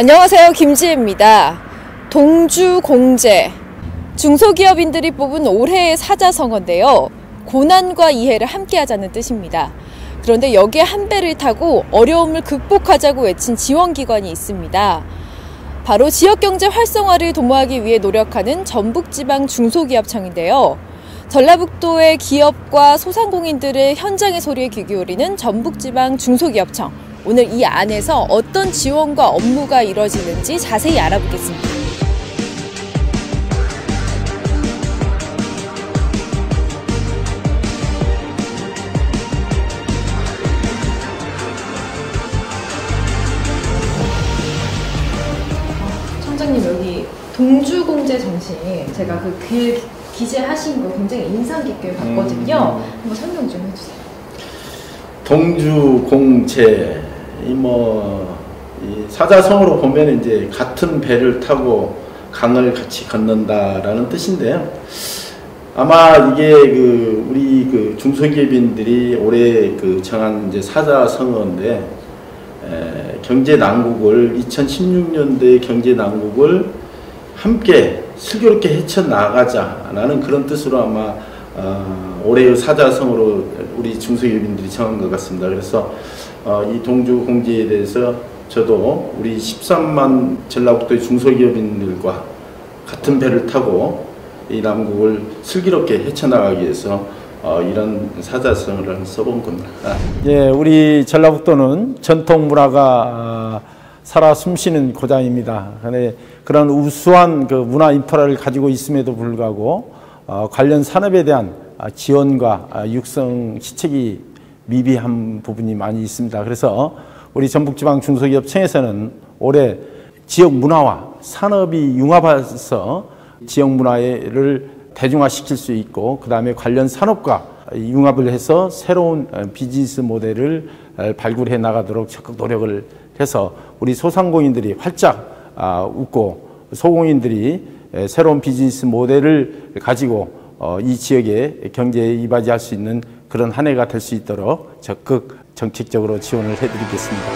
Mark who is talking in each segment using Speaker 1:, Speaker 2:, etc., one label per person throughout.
Speaker 1: 안녕하세요. 김지혜입니다. 동주공제. 중소기업인들이 뽑은 올해의 사자성어인데요. 고난과 이해를 함께 하자는 뜻입니다. 그런데 여기에 한 배를 타고 어려움을 극복하자고 외친 지원기관이 있습니다. 바로 지역경제 활성화를 도모하기 위해 노력하는 전북지방 중소기업청인데요. 전라북도의 기업과 소상공인들의 현장의 소리에 귀 기울이는 전북지방 중소기업청. 오늘 이 안에서 어떤 지원과 업무가 이뤄지는지 자세히 알아보겠습니다. 청장님 여기 동주공제 정신 제가 그 글 기재하신 거 굉장히 인상 깊게 봤거든요. 한번 설명 좀 해주세요.
Speaker 2: 동주 공채 이 뭐 사자성어로 보면 이제 같은 배를 타고 강을 같이 건넌다라는 뜻인데요. 아마 이게 그 우리 그 중소기업인들이 올해 그 정한 이제 사자성어인데 에, 경제 난국을 2016년도의 경제 난국을 함께 슬기롭게 헤쳐 나가자라는 그런 뜻으로 아마 어, 올해의 사자성어로 우리 중소기업인들이 정한 것 같습니다. 그래서 어, 이 동주 공지에 대해서 저도 우리 13만 전라북도의 중소기업인들과 같은 배를 타고 이 남국을 슬기롭게 헤쳐나가기 위해서 어, 이런 사자성어를 써본 겁니다.
Speaker 3: 예, 우리 전라북도는 전통 문화가 살아 숨쉬는 고장입니다. 그런 우수한 그 문화 인프라를 가지고 있음에도 불구하고 어, 관련 산업에 대한 지원과 육성 시책이 미비한 부분이 많이 있습니다. 그래서 우리 전북지방 중소기업청에서는 올해 지역 문화와 산업이 융합해서 지역 문화를 대중화시킬 수 있고 그 다음에 관련 산업과 융합을 해서 새로운 비즈니스 모델을 발굴해 나가도록 적극 노력을 해서 우리 소상공인들이 활짝 웃고 소공인들이 새로운 비즈니스 모델을 가지고 어, 이 지역의 경제에 이바지할 수 있는 그런 한 해가 될 수 있도록 적극 정책적으로 지원을 해드리겠습니다.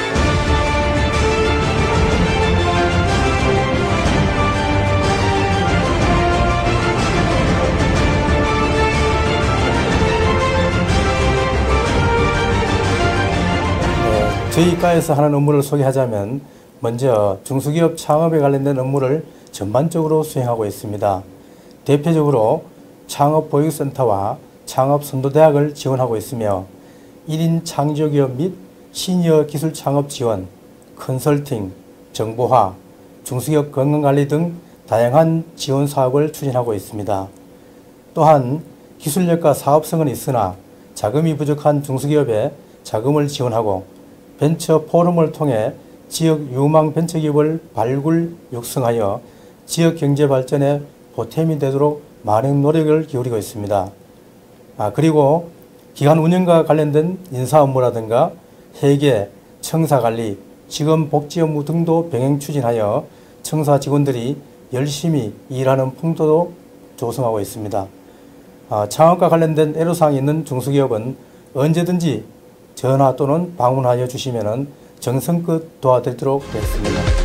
Speaker 4: 네, 저희 과에서 하는 업무를 소개하자면 먼저 중소기업 창업에 관련된 업무를 전반적으로 수행하고 있습니다. 대표적으로 창업보육센터와 창업선도대학을 지원하고 있으며 1인 창조기업 및 시니어 기술 창업 지원, 컨설팅, 정보화, 중소기업 건강관리 등 다양한 지원 사업을 추진하고 있습니다. 또한 기술력과 사업성은 있으나 자금이 부족한 중소기업에 자금을 지원하고 벤처 포럼을 통해 지역 유망 벤처기업을 발굴, 육성하여 지역 경제 발전에 보탬이 되도록 많은 노력을 기울이고 있습니다. 아, 그리고 기관 운영과 관련된 인사 업무라든가 회계, 청사 관리, 직원 복지 업무 등도 병행 추진하여 청사 직원들이 열심히 일하는 풍토도 조성하고 있습니다. 아, 창업과 관련된 애로사항이 있는 중소기업은 언제든지 전화 또는 방문하여 주시면 정성껏 도와드리도록 하겠습니다.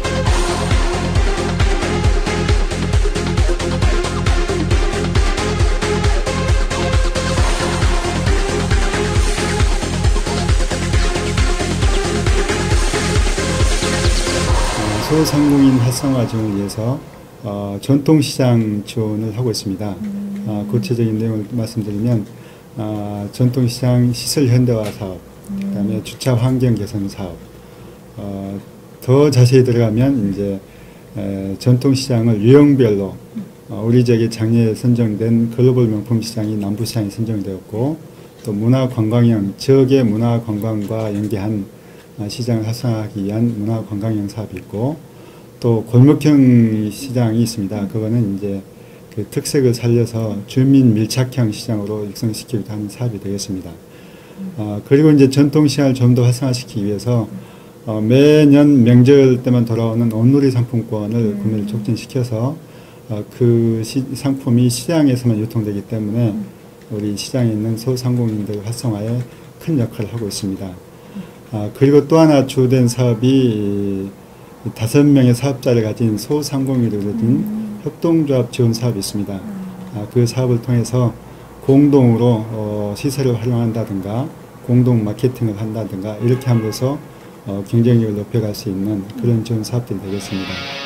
Speaker 5: 소상공인 활성화 지원을 위해서 어, 전통시장 지원을 하고 있습니다. 음. 어, 구체적인 내용을 말씀드리면 어, 전통시장 시설 현대화 사업, 음. 그다음에 주차 환경 개선 사업. 어, 더 자세히 들어가면 이제 에, 전통시장을 유형별로 어, 우리 지역에 작년에 선정된 글로벌 명품 시장이 남부 시장이 선정되었고 또 문화 관광형 지역의 문화 관광과 연계한 아, 시장을 활성화하기 위한 문화 관광형 사업이 있고 또 골목형 시장이 있습니다. 그거는 이제 그 특색을 살려서 주민 밀착형 시장으로 육성시키기도 하는 사업이 되겠습니다. 어, 그리고 이제 전통 시장을 좀 더 활성화시키기 위해서 어, 매년 명절 때만 돌아오는 온누리 상품권을 음. 구매를 촉진시켜서 어, 그 시, 상품이 시장에서만 유통되기 때문에 우리 시장에 있는 소상공인들 활성화에 큰 역할을 하고 있습니다. 아, 그리고 또 하나 주된 사업이 다섯 명의 사업자를 가진 소상공인으로 이루어진 협동조합 지원 사업이 있습니다. 아, 그 사업을 통해서 공동으로 어, 시설을 활용한다든가 공동 마케팅을 한다든가 이렇게 함으로써 어, 경쟁력을 높여갈 수 있는 그런 지원 사업들이 되겠습니다.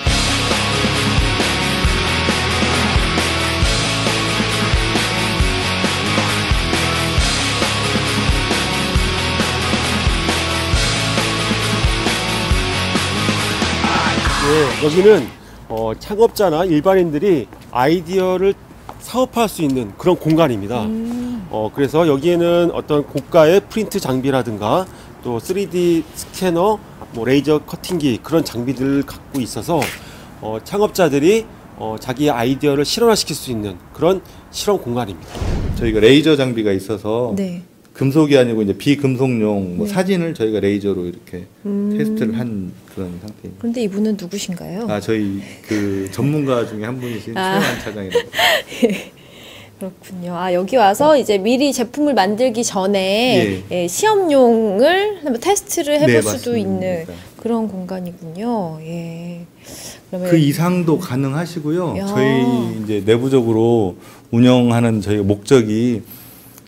Speaker 6: 예, 여기는 어, 창업자나 일반인들이 아이디어를 사업할 수 있는 그런 공간입니다. 어, 그래서 여기에는 어떤 고가의 프린트 장비라든가 또 3D 스캐너, 뭐 레이저 커팅기 그런 장비들을 갖고 있어서 어, 창업자들이 어, 자기의 아이디어를 실현화시킬 수 있는 그런 실험 공간입니다.
Speaker 7: 저희가 레이저 장비가 있어서
Speaker 1: 네.
Speaker 7: 금속이 아니고 이제 비금속용 뭐
Speaker 1: 네.
Speaker 7: 사진을 저희가 레이저로 이렇게
Speaker 1: 음.
Speaker 7: 테스트를 한 그런 상태입니다.
Speaker 1: 그런데 이분은 누구신가요?
Speaker 7: 아 저희 그 전문가 중에 한 분이신
Speaker 1: 아.
Speaker 7: 최환 차장이라고.
Speaker 1: 그렇군요. 아 여기 와서 이제 미리 제품을 만들기 전에 예, 시험용을 한번 테스트를 해볼
Speaker 7: 네,
Speaker 1: 수도
Speaker 7: 맞습니다.
Speaker 1: 있는 그런 공간이군요. 예. 그러면
Speaker 7: 그 이상도 가능하시고요.
Speaker 1: 야.
Speaker 7: 저희 이제 내부적으로 운영하는 저희 목적이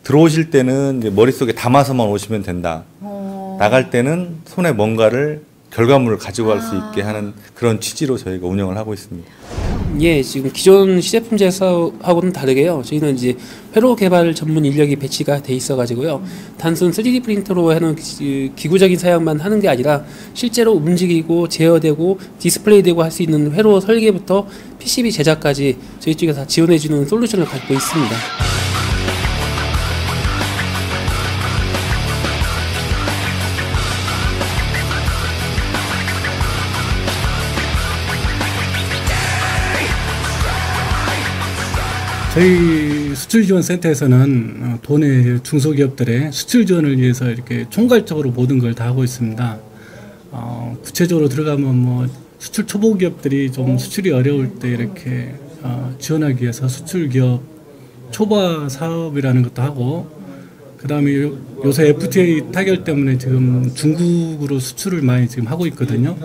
Speaker 7: 들어오실 때는 이제 머릿속에 담아서만 오시면 된다.
Speaker 1: 어,
Speaker 7: 나갈 때는 손에 뭔가를 결과물을 가지고 갈수
Speaker 1: 아.
Speaker 7: 있게 하는 그런 취지로 저희가 운영을 하고 있습니다.
Speaker 8: 예, 지금 기존 시제품 제작사하고는 다르게요. 저희는 이제 회로 개발 전문 인력이 배치가 돼 있어가지고요. 단순 3D 프린터로 하는 기- 기구적인 사양만 하는 게 아니라 실제로 움직이고 제어되고 디스플레이되고 할 수 있는 회로 설계부터 PCB 제작까지 저희 쪽에서 다 지원해주는 솔루션을 갖고 있습니다.
Speaker 9: 저희 수출지원센터에서는 어, 도내 중소기업들의 수출 지원을 위해서 이렇게 총괄적으로 모든 걸 다 하고 있습니다. 어, 구체적으로 들어가면 뭐 수출 초보 기업들이 좀 수출이 어려울 때 이렇게 어, 지원하기 위해서 수출 기업 초보 사업이라는 것도 하고 그다음에 요- 요새 FTA 타결 때문에 지금 중국으로 수출을 많이 지금 하고 있거든요.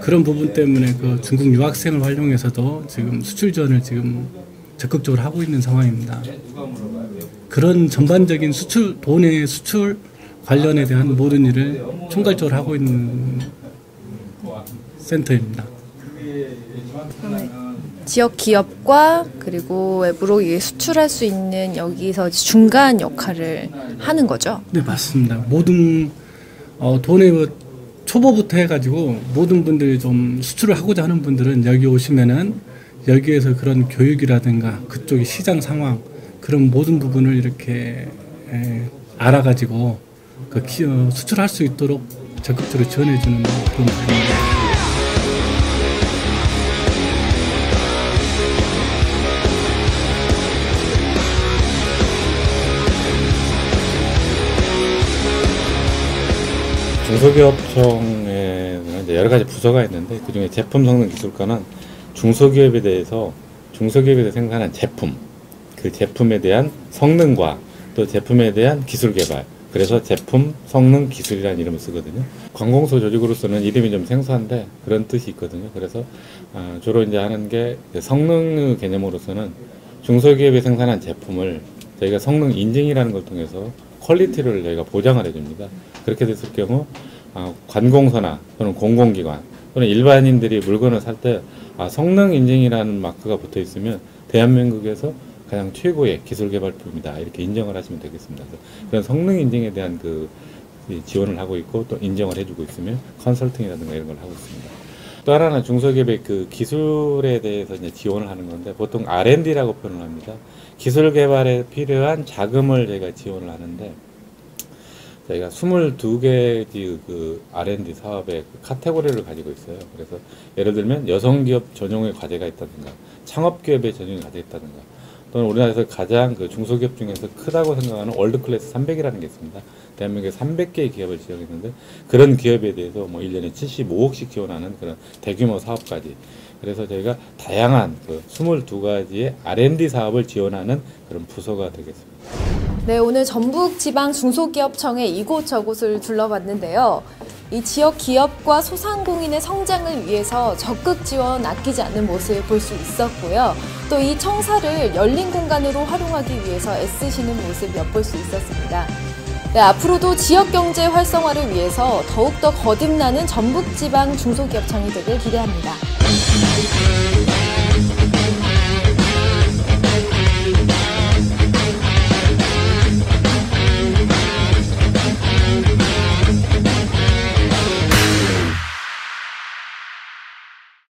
Speaker 9: 그런 부분 때문에 그 중국 유학생을 활용해서도 지금 수출 지원을 지금 적극적으로 하고 있는 상황입니다. 그런 전반적인 수출 도내 수출 관련에 대한 모든 일을 총괄적으로 하고 있는 센터입니다.
Speaker 1: 지역 기업과 그리고 외부로 수출할 수 있는 여기서 중간 역할을 하는 거죠.
Speaker 9: 네 맞습니다. 모든 어, 도내 뭐 초보부터 해가지고 모든 분들이 좀 수출을 하고자 하는 분들은 여기 오시면은 여기에서 그런 교육이라든가 그쪽의 시장 상황 그런 모든 부분을 이렇게 에, 알아가지고 그 기, 어, 수출할 수 있도록 적극적으로 지원해주는 그런 부분입니다.
Speaker 10: 중소기업청에는 이제 여러 가지 부서가 있는데 그 중에 제품 성능 기술과는 중소기업에 대해서 중소기업에서 생산한 제품 그 제품에 대한 성능과 또 제품에 대한 기술 개발 그래서 제품 성능 기술이라는 이름을 쓰거든요. 관공서 조직으로서는 이름이 좀 생소한데 그런 뜻이 있거든요. 그래서 아, 주로 이제 하는 게 성능 개념으로서는 중소기업이 생산한 제품을 저희가 성능 인증이라는 걸 통해서 quality를 저희가 보장을 해줍니다. 그렇게 됐을 경우 아, 관공서나 또는 공공기관 또는 일반인들이 물건을 살때 아, 성능 인증이라는 마크가 붙어 있으면 대한민국에서 가장 최고의 기술 개발품이다 이렇게 인정을 하시면 되겠습니다. 그런 성능 인증에 대한 그이 지원을 하고 있고 또 인정을 해주고 있으면 컨설팅이라든가 이런 걸 하고 있습니다. 또 하나는 중소기업의 그 기술에 대해서 이제 지원을 하는 건데 보통 R&D라고 표현을 합니다. 기술 개발에 필요한 자금을 저희가 지원을 하는데 저희가 22개 그 R&D 사업의 그 카테고리를 가지고 있어요. 그래서 예를 들면 여성기업 전용의 과제가 있다든가 창업기업의 전용의 과제가 있다든가 또는 우리나라에서 가장 그 중소기업 중에서 크다고 생각하는 월드클래스 300이라는 게 있습니다. 대한민국에 300개의 기업을 지원했는데 그런 기업에 대해서 뭐 1년에 75억씩 지원하는 그런 대규모 사업까지 그래서 저희가 다양한 그 22가지의 R&D 사업을 지원하는 그런 부서가 되겠습니다.
Speaker 1: 네, 오늘 전북 지방 중소기업청의 이곳저곳을 둘러봤는데요. 이 지역 기업과 소상공인의 성장을 위해서 적극 지원 아끼지 않는 모습을 볼 수 있었고요. 또 이 청사를 열린 공간으로 활용하기 위해서 애쓰시는 모습 엿볼 수 있었습니다. 네, 앞으로도 지역 경제 활성화를 위해서 더욱더 거듭나는 전북지방 중소기업청이 되길 기대합니다.